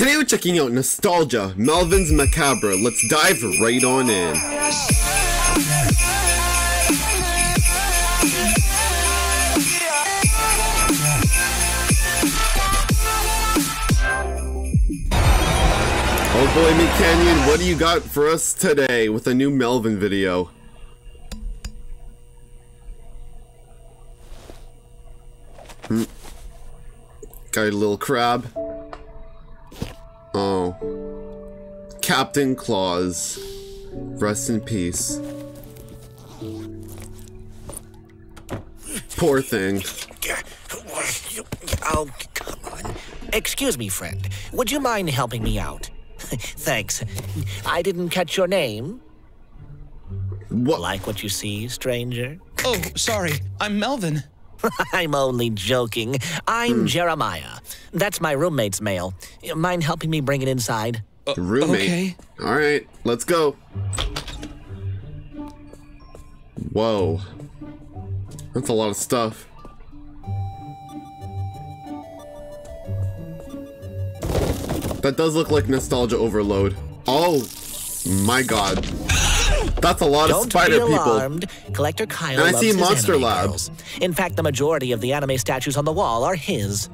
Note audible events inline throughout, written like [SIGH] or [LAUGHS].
Today we're checking out Nostalgia, Melvin's Macabre. Let's dive right on in. Oh boy, Meat Canyon, what do you got for us today with a new Melvin video? Hmm. Got a little crab. Oh. Captain Claus. Rest in peace. Poor thing. Oh, come on. Excuse me, friend. Would you mind helping me out? [LAUGHS] Thanks. I didn't catch your name. What? Like what you see, stranger? Oh, sorry. I'm Melvin. [LAUGHS] I'm only joking. I'm hmm. Jeremiah. That's my roommate's mail. Mind helping me bring it inside? Roommate. okay. Alright, let's go. Whoa. That's a lot of stuff. That does look like nostalgia overload. Oh my god. That's a lot Don't of spider be people. alarmed. Collector Kyle And I loves see Monster anime Lab. girls. In fact, the majority of the anime statues on the wall are his.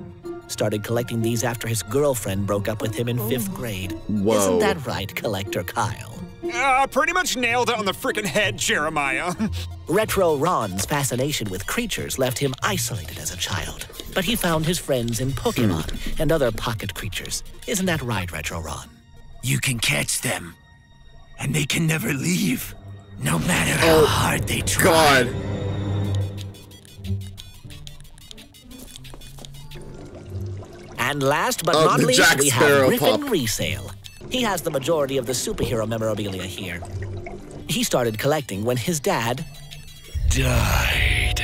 Started collecting these after his girlfriend broke up with him in fifth grade. Whoa. Isn't that right, Collector Kyle? Uh, pretty much nailed it on the freaking head, Jeremiah. [LAUGHS] Retro Ron's fascination with creatures left him isolated as a child. But he found his friends in Pokemon Hmm. and other pocket creatures. Isn't that right, Retro Ron? You can catch them, and they can never leave, no matter how Oh, hard they try. God. And last but Oh, not least, Jack we Sparrow have Griffin pup. Resale. He has the majority of the superhero memorabilia here. He started collecting when his dad Died.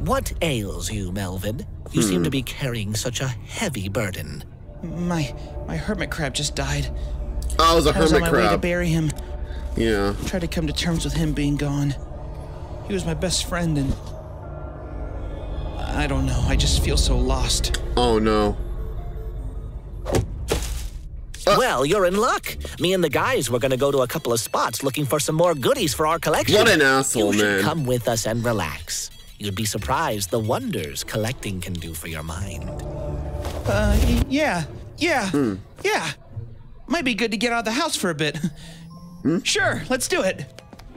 What ails you, Melvin? You Hmm. seem to be carrying such a heavy burden. My my hermit crab just died. Oh, it was a I was on hermit my way to bury him. Yeah. I Tried to come to terms with him being gone. He was my best friend, and I don't know. I just feel so lost. Oh no. Uh. well, you're in luck. Me and the guys were going to go to a couple of spots looking for some more goodies for our collection. What an asshole, you should man. come with us and relax. You'd be surprised the wonders collecting can do for your mind. Uh, yeah, yeah, Hmm. yeah. Might be good to get out of the house for a bit. Hmm? Sure, let's do it.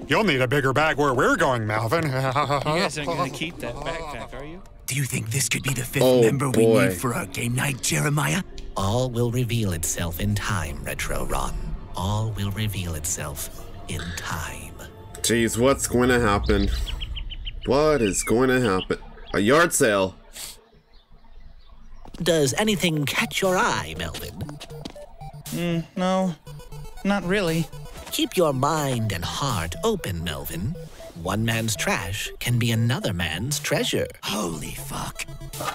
You'll need a bigger bag where we're going, Melvin. aren't gonna [LAUGHS] keep that backpack, are you? Do you think this could be the fifth Oh, member we boy. need for our game night, Jeremiah? All will reveal itself in time, Retro Ron. All will reveal itself in time. Jeez, what's going to happen? What is going to happen? A yard sale. Does anything catch your eye, Melvin? Mm, no, not really. Keep your mind and heart open, Melvin. One man's trash can be another man's treasure. Holy fuck.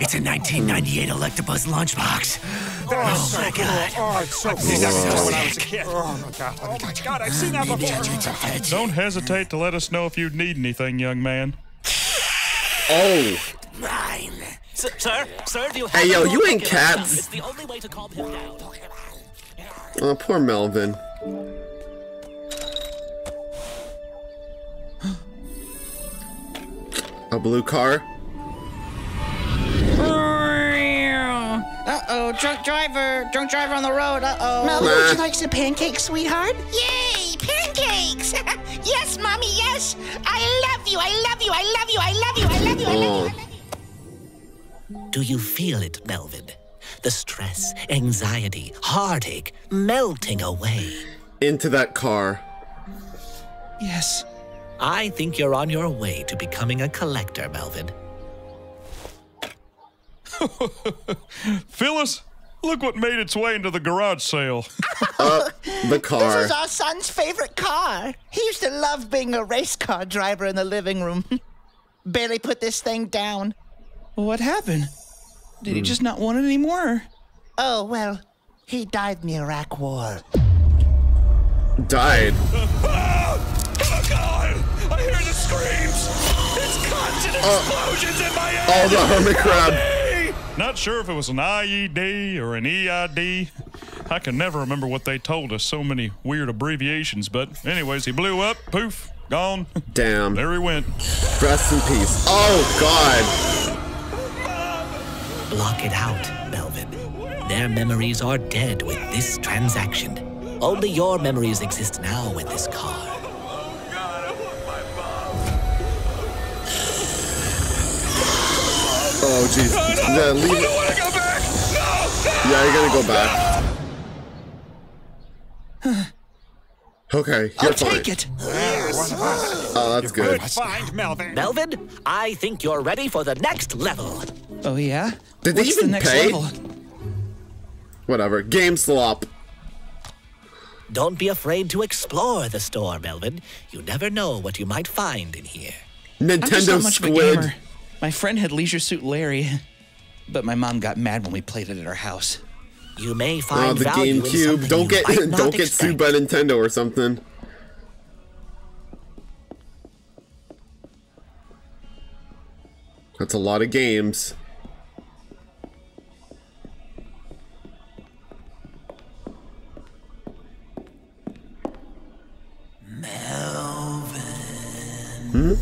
It's a 1998 Electabuzz lunchbox. oh, oh my God. Oh, it's so cool. This is so when I was a sick. kid. Oh my god. Oh my god, I've seen that before. I'll treat some feds. Don't hesitate to let us know if you need anything, young man. Oh. Mine. sir, sir, do you Hey, yo, you ain't cats. It's the only way to calm him down. Oh, poor Melvin. A blue car? Uh-oh, drunk driver, drunk driver on the road, uh-oh. Melvin, would you like some pancakes, sweetheart? Yay, pancakes! [LAUGHS] yes, mommy, yes. I love you. I love you. I love you. I love you. I love you. I love you. I love you. Do you feel it, Melvin? The stress, anxiety, heartache melting away. Into that car. Yes. I think you're on your way to becoming a collector, Melvin. [LAUGHS] Phyllis, look what made its way into the garage sale. [LAUGHS] The car. This is our son's favorite car. He used to love being a race car driver in the living room. [LAUGHS] Barely put this thing down. What happened? Did Hmm. he just not want it anymore? Oh, well, he died in the Iraq War. Died. [LAUGHS] Oh god! I hear the screams! It's Constant explosions in my head! Oh, the hermit crab. Not sure if it was an IED or an EID. I can never remember what they told us. So many weird abbreviations. But, anyways, he blew up. Poof. Gone. Damn. There he went. Rest in peace. Oh, God. Block it out, Melvin. Their memories are dead with this transaction. Only your memories exist now with this car. Oh, jeez. Yeah, leave it. wanna go back! No! Yeah, you're gonna go back. [SIGHS] Okay, you're I'll fine. take it. Yes. Oh, that's good. Good find, Melvin. Melvin, I think you're ready for the next level. Oh yeah. Did they even the next pay? level? Whatever. Game slop. Don't be afraid to explore the store, Melvin. You never know what you might find in here. I'm just Nintendo not much of a Squid. gamer. My friend had Leisure Suit Larry, but my mom got mad when we played it at our house. You may Oh, find the value in GameCube. something Don't you get might [LAUGHS] not don't get sued by. Nintendo or something. That's a lot of games. Melvin. Hmm?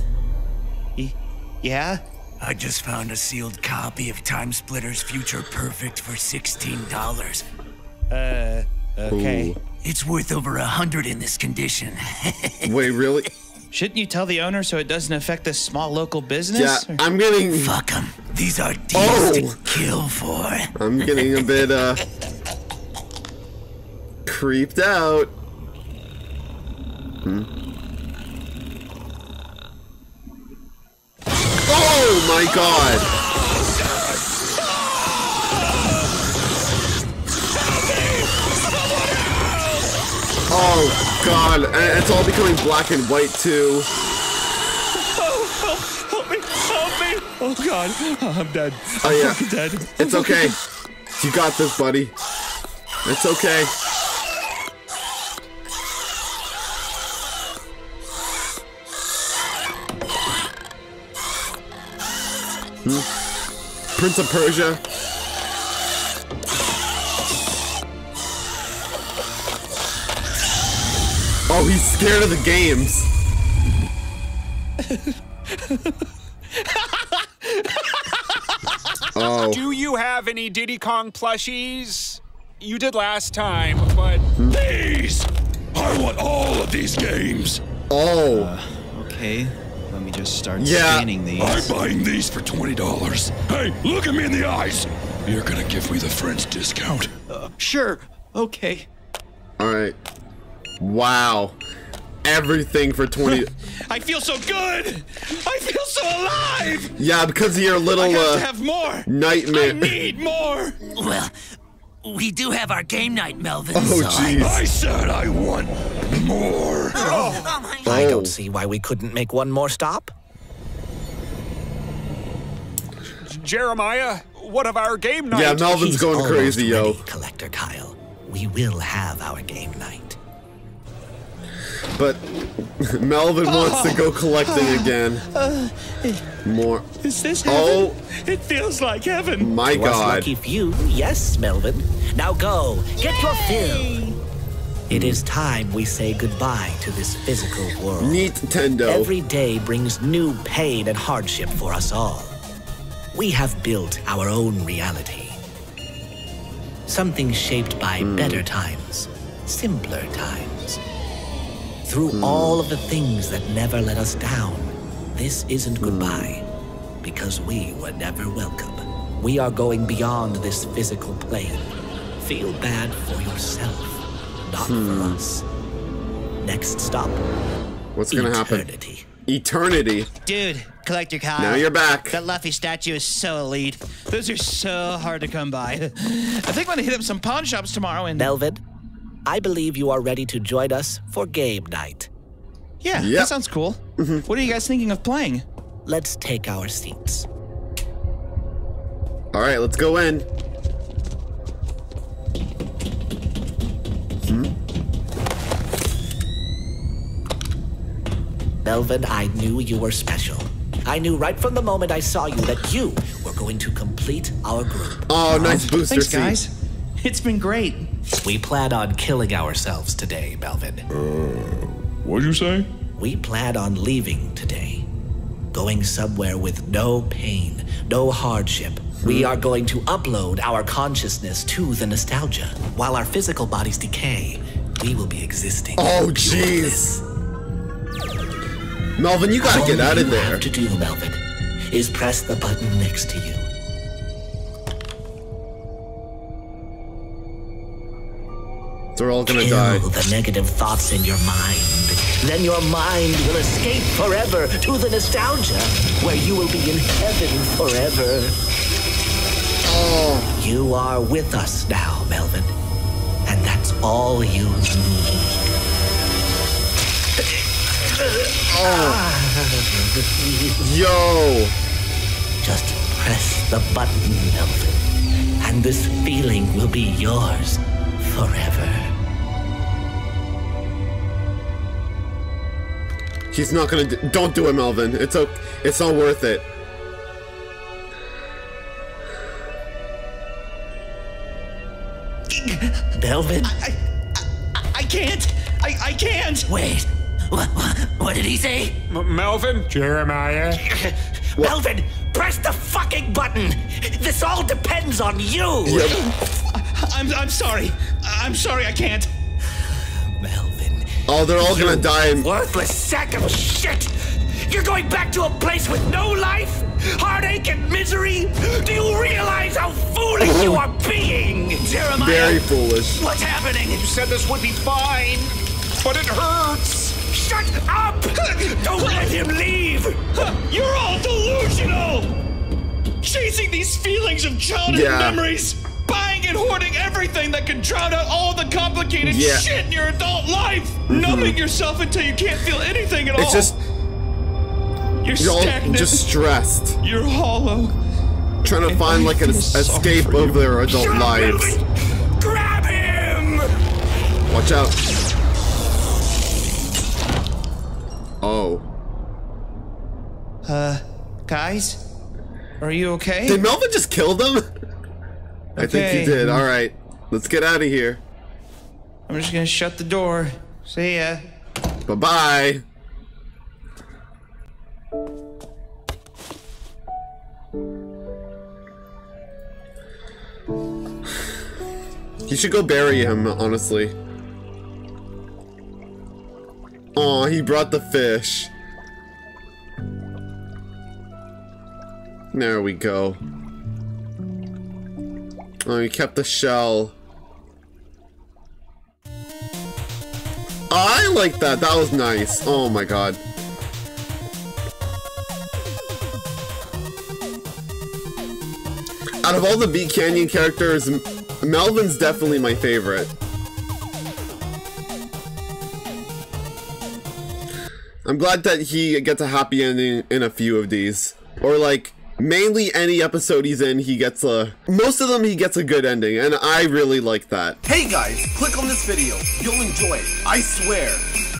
Y- yeah. I just found a sealed copy of Time Splitters Future Perfect for $16. Uh, Okay. Ooh. It's worth over a hundred in this condition. [LAUGHS] Wait, really? Shouldn't you tell the owner so it doesn't affect this small local business? Yeah, Or- I'm getting Fuck 'em. These are deals Oh. to kill for. I'm getting a bit uh creeped out. Hmm. Oh my god! Oh god, and it's all becoming black and white too. Help me! Help me! Oh God! Oh, I'm dead. Oh yeah, I'm dead. it's okay. You got this, buddy. It's okay. Hmm? Prince of Persia. Oh, he's scared of the games. [LAUGHS] oh. Do you have any Diddy Kong plushies? You did last time, but These! I want all of these games! Oh. Okay. Let me just start Yeah. scanning these. I'm buying these for $20. Hey, look at me in the eyes! You're gonna give me the French discount. Sure. Okay. All right. Wow. Everything for 20. [LAUGHS] I feel so good. I feel so alive. yeah, because of your little I have uh, to have more. I nightmare. need more. Well, we do have our game night, Melvin. Oh, so I- jeez. I said I want more. Oh, oh. Oh I Oh. don't see why we couldn't make one more stop. Jeremiah, what of our game night? Yeah, Melvin's He's going almost crazy, yo. ready, Collector Kyle. We will have our game night. But [LAUGHS] Melvin wants to go collecting again. More. Is this heaven? Oh. heaven? It feels like heaven. My Was God. lucky few, yes, Melvin. Now go, get your fill. It is time we say goodbye to this physical world. Nintendo. Every day brings new pain and hardship for us all. We have built our own reality. Something shaped by hmm. better times, simpler times. Through hmm. all of the things that never let us down, this isn't hmm. goodbye, because we were never welcome. We are going beyond this physical plane. Feel bad for yourself, not for hmm. us. Next stop, What's gonna happen? eternity. Eternity. Dude, Collector Kyle. Now you're back. That Luffy statue is so elite. Those are so hard to come by. I think I'm gonna hit up some pawn shops tomorrow and Melvin, I believe you are ready to join us for game night. yeah, Yep. that sounds cool. Mm-hmm. What are you guys thinking of playing? Let's take our seats. All right, let's go in. Melvin, I knew you were special. I knew right from the moment I saw you that you were going to complete our group. Oh, nice booster Thanks, seat. guys. It's been great. We plan on killing ourselves today, Melvin. Uh, what'd you say? We plan on leaving today. Going somewhere with no pain, no hardship. We hmm. are going to upload our consciousness to the nostalgia. While our physical bodies decay, we will be existing. Oh, jeez. Melvin, you gotta All get out of there. All you have to do, Melvin, is press the button next to you. They're all gonna Kill die. the negative thoughts in your mind. Then your mind will escape forever to the nostalgia, where you will be in heaven forever. Oh, You are with us now, Melvin. And that's all you need. [LAUGHS] yo. Just press the button, Melvin. And this feeling will be yours forever. He's not gonna do- Don't do it, Melvin. It's okay. It's not worth it. Melvin? I, I, I can't. I, I can't. Wait. What, what, what did he say? M- Melvin? Jeremiah? [LAUGHS] Melvin, press the fucking button. This all depends on you. I'm, I'm sorry. I'm sorry. I can't. Melvin. Oh, they're all gonna die. In. Worthless sack of shit! You're going back to a place with no life? Heartache and misery? Do you realize how foolish you are being? Jeremiah! Very foolish. What's happening? You said this would be fine, but it hurts. Shut up! Don't let him leave! You're all delusional. Chasing these feelings of childhood Yeah. memories. Buying and hoarding everything that can drown out all the complicated Yeah. Shit in your adult life. Mm-hmm. Numbing yourself until you can't feel anything at all. It's just you're you're all stagnant. just stressed, You're hollow. trying to And find I like an escape of their adult Shut lives. Grab him! Watch out. Oh. Uh, guys, are you okay? Did Melvin just kill them? [LAUGHS] I think he did. All right, let's get out of here. I'm just gonna shut the door. See ya. Bye bye. [SIGHS] You should go bury him, honestly. Aw, he brought the fish. There we go. Oh, he kept the shell. I like that. That was nice. Oh my god. Out of all the Meat Canyon characters, Melvin's definitely my favorite. I'm glad that he gets a happy ending in a few of these. Or like, mainly any episode he's in, he gets a... Most of them he gets a good ending, and I really like that. Hey guys, click on this video. You'll enjoy it. I swear.